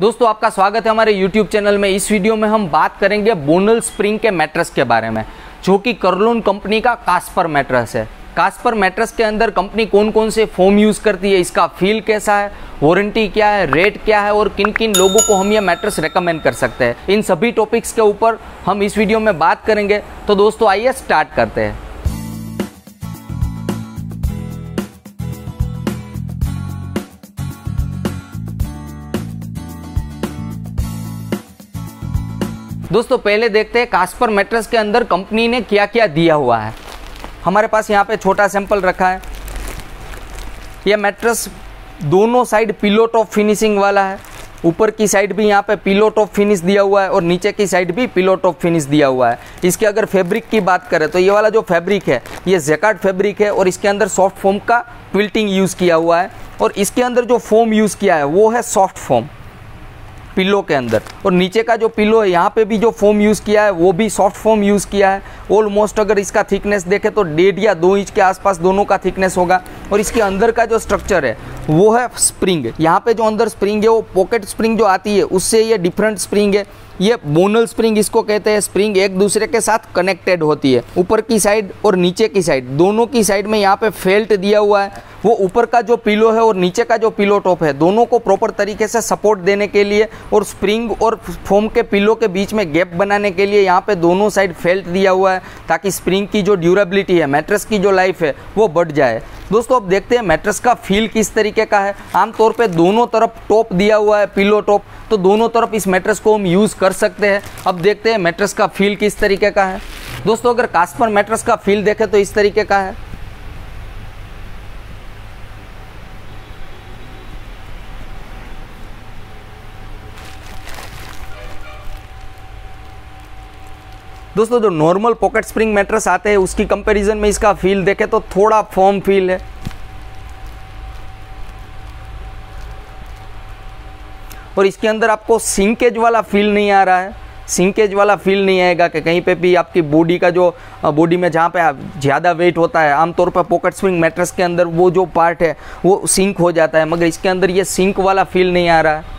दोस्तों, आपका स्वागत है हमारे YouTube चैनल में। इस वीडियो में हम बात करेंगे बोनल स्प्रिंग के मैट्रेस के बारे में, जो कि करलोन कंपनी का कास्पर मैट्रेस है। कास्पर मैट्रेस के अंदर कंपनी कौन कौन से फोम यूज़ करती है, इसका फील कैसा है, वारंटी क्या है, रेट क्या है, और किन किन लोगों को हम ये मैट्रेस रेकमेंड कर सकते हैं। इन सभी टॉपिक्स के ऊपर हम इस वीडियो में बात करेंगे। तो दोस्तों, आइए स्टार्ट करते हैं। दोस्तों, पहले देखते हैं कास्पर मैट्रेस के अंदर कंपनी ने क्या क्या दिया हुआ है। हमारे पास यहाँ पे छोटा सैंपल रखा है। यह मैट्रेस दोनों साइड पिलो टॉप फिनिशिंग वाला है। ऊपर की साइड भी यहाँ पे पिलो टॉप फिनिश दिया हुआ है और नीचे की साइड भी पिलो टॉप फिनिश दिया हुआ है। इसके अगर फैब्रिक की बात करें तो ये वाला जो फैब्रिक है, ये जेकार्ड फैब्रिक है और इसके अंदर सॉफ्ट फोम का क्विल्टिंग यूज़ किया हुआ है। और इसके अंदर जो फोम यूज़ किया है, वो है सॉफ्ट फोम पिलो के अंदर। और नीचे का जो पिलो है, यहाँ पे भी जो फोम यूज़ किया है, वो भी सॉफ्ट फोम यूज़ किया है। ऑलमोस्ट अगर इसका थिकनेस देखें तो डेढ़ या दो इंच के आसपास दोनों का थिकनेस होगा। और इसके अंदर का जो स्ट्रक्चर है, वो है स्प्रिंग यहाँ पे जो अंदर स्प्रिंग है, वो पॉकेट स्प्रिंग जो आती है, उससे ये डिफरेंट स्प्रिंग है। ये बोनल स्प्रिंग इसको कहते हैं। स्प्रिंग एक दूसरे के साथ कनेक्टेड होती है। ऊपर की साइड और नीचे की साइड दोनों की साइड में यहाँ पे फेल्ट दिया हुआ है। वो ऊपर का जो पिलो है और नीचे का जो पिलो टॉप है, दोनों को प्रॉपर तरीके से सपोर्ट देने के लिए और स्प्रिंग और फोम के पिलो के बीच में गैप बनाने के लिए यहाँ पे दोनों साइड फेल्ट दिया हुआ है ताकि स्प्रिंग की जो ड्यूरेबिलिटी है, मैट्रेस की जो लाइफ है, वो बढ़ जाए। दोस्तों, अब देखते हैं मैट्रेस का फील किस तरीके का है। आमतौर पे दोनों तरफ़ टॉप दिया हुआ है पिलो टॉप तो दोनों तरफ़ इस मैट्रेस को हम यूज़ कर सकते हैं। अब देखते हैं मैट्रेस का फील किस तरीके का है। दोस्तों, अगर कास्पर मैट्रेस का फील देखें तो इस तरीके का है। दोस्तों, जो नॉर्मल पॉकेट स्प्रिंग मैट्रेस आते हैं, उसकी कंपैरिजन में इसका फील देखें तो थोड़ा फॉर्म फील है। और इसके अंदर आपको सिंकेज वाला फील नहीं आ रहा है। सिंकेज वाला फील नहीं आएगा कि कहीं पे भी आपकी बॉडी का जो बॉडी में जहाँ पे ज़्यादा वेट होता है, आमतौर पर पॉकेट स्प्रिंग मैट्रेस के अंदर वो जो पार्ट है, वो सिंक हो जाता है, मगर इसके अंदर ये सिंक वाला फील नहीं आ रहा है।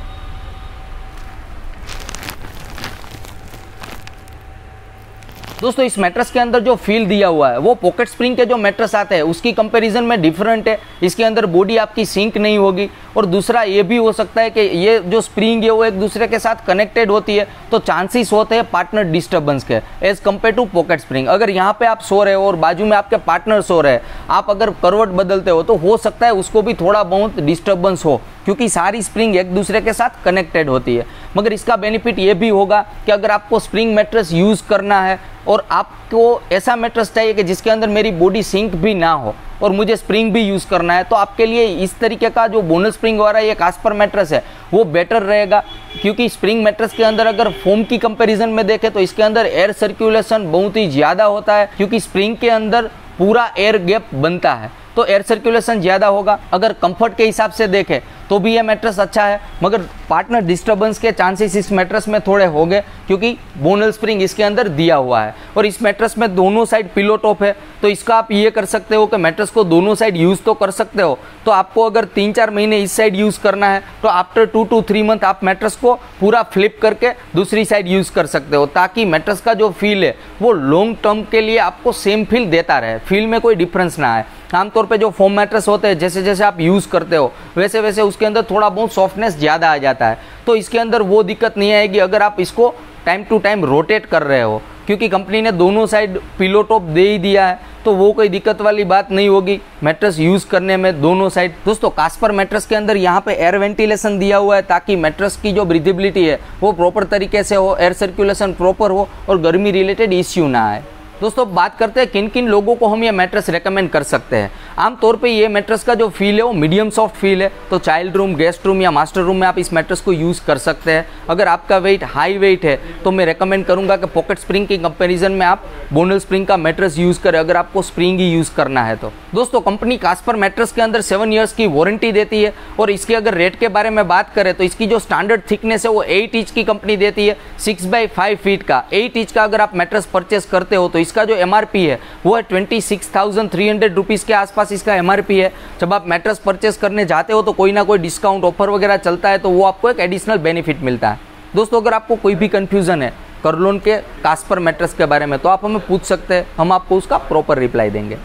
दोस्तों, इस मैट्रेस के अंदर जो फील दिया हुआ है, वो पॉकेट स्प्रिंग के जो मैट्रेस आते हैं, उसकी कंपैरिजन में डिफरेंट है। इसके अंदर बॉडी आपकी सिंक नहीं होगी। और दूसरा, ये भी हो सकता है कि ये जो स्प्रिंग है, वो एक दूसरे के साथ कनेक्टेड होती है तो चांसेस होते हैं पार्टनर डिस्टर्बेंस के as compare to pocket spring अगर यहाँ पे आप सो रहे हो और बाजू में आपके पार्टनर सो रहे हैं, आप अगर करवट बदलते हो तो हो सकता है उसको भी थोड़ा बहुत डिस्टर्बेंस हो, क्योंकि सारी स्प्रिंग एक दूसरे के साथ कनेक्टेड होती है। मगर इसका बेनिफिट ये भी होगा कि अगर आपको स्प्रिंग मैट्रेस यूज़ करना है और आपको ऐसा मैट्रेस चाहिए कि जिसके अंदर मेरी बॉडी सिंक भी ना हो और मुझे स्प्रिंग भी यूज़ करना है तो आपके लिए इस तरीके का जो बोनस स्प्रिंग वाला ये कास्पर मैट्रेस है, वो बेटर रहेगा। क्योंकि स्प्रिंग मैट्रेस के अंदर अगर फोम की कंपैरिजन में देखें तो इसके अंदर एयर सर्कुलेशन बहुत ही ज़्यादा होता है, क्योंकि स्प्रिंग के अंदर पूरा एयर गैप बनता है। तो एयर सर्कुलेशन ज़्यादा होगा। अगर कंफर्ट के हिसाब से देखें तो भी ये मैट्रेस अच्छा है, मगर पार्टनर डिस्टर्बेंस के चांसेस इस मैट्रेस में थोड़े हो गए क्योंकि बोनल स्प्रिंग इसके अंदर दिया हुआ है। और इस मैट्रेस में दोनों साइड पिलो टॉप है तो इसका आप ये कर सकते हो कि मैट्रेस को दोनों साइड यूज़ तो कर सकते हो। तो आपको अगर तीन चार महीने इस साइड यूज़ करना है तो after two two three month आप मैट्रेस को पूरा फ्लिप करके दूसरी साइड यूज़ कर सकते हो, ताकि मैट्रेस का जो फील है, वो लॉन्ग टर्म के लिए आपको सेम फील देता रहे। फील में कोई डिफरेंस ना आए। आमतौर पे जो फोम मैट्रेस होते हैं, जैसे जैसे आप यूज़ करते हो, वैसे वैसे उसके अंदर थोड़ा बहुत सॉफ्टनेस ज़्यादा आ जाता है। तो इसके अंदर वो दिक्कत नहीं आएगी अगर आप इसको टाइम टू टाइम रोटेट कर रहे हो, क्योंकि कंपनी ने दोनों साइड पिलो टॉप दे ही दिया है तो वो कोई दिक्कत वाली बात नहीं होगी। मैट्रेस यूज़ करने में दोनों साइड दोस्तों कास्पर मैट्रेस के अंदर यहाँ पे एयर वेंटिलेशन दिया हुआ है, ताकि मैट्रेस की जो ब्रिथेबिलिटी है, वो प्रॉपर तरीके से हो एयर सर्कुलेशन प्रॉपर हो, और गर्मी रिलेटेड इश्यू ना आए। दोस्तों, बात करते हैं किन किन लोगों को हम ये मैट्रेस रेकमेंड कर सकते हैं। आमतौर पे ये मैट्रेस का जो फील है, वो मीडियम सॉफ्ट फील है। तो चाइल्ड रूम गेस्ट रूम या मास्टर रूम में आप इस मैट्रेस को यूज़ कर सकते हैं। अगर आपका वेट हाई वेट है तो मैं रेकमेंड करूँगा कि पॉकेट स्प्रिंग की कंपेरिजन में आप बोनल स्प्रिंग का मैट्रेस यूज़ करें, अगर आपको स्प्रिंग ही यूज़ करना है तो। दोस्तों कंपनी कास्पर मैट्रेस के अंदर सेवन ईयर्स की वारंटी देती है। और इसके अगर रेट के बारे में बात करें तो इसकी जो स्टैंडर्ड थिकनेस है, वो एट इंच की कंपनी देती है। सिक्स बाई फाइव फीट का एट इंच का अगर आप मैट्रेस परचेस करते हो तो इसका जो एमआरपी है, वो है twenty six thousand three hundred rupees के आसपास इसका एमआरपी है। जब आप मेट्रस परचेस करने जाते हो तो कोई ना कोई डिस्काउंट ऑफ़र वगैरह चलता है तो वो आपको एक एडिशनल बेनिफिट मिलता है। दोस्तों, अगर आपको कोई भी कन्फ्यूज़न है करलोन के कास्पर मेट्रस के बारे में तो आप हमें पूछ सकते हैं, हम आपको उसका प्रॉपर रिप्लाई देंगे।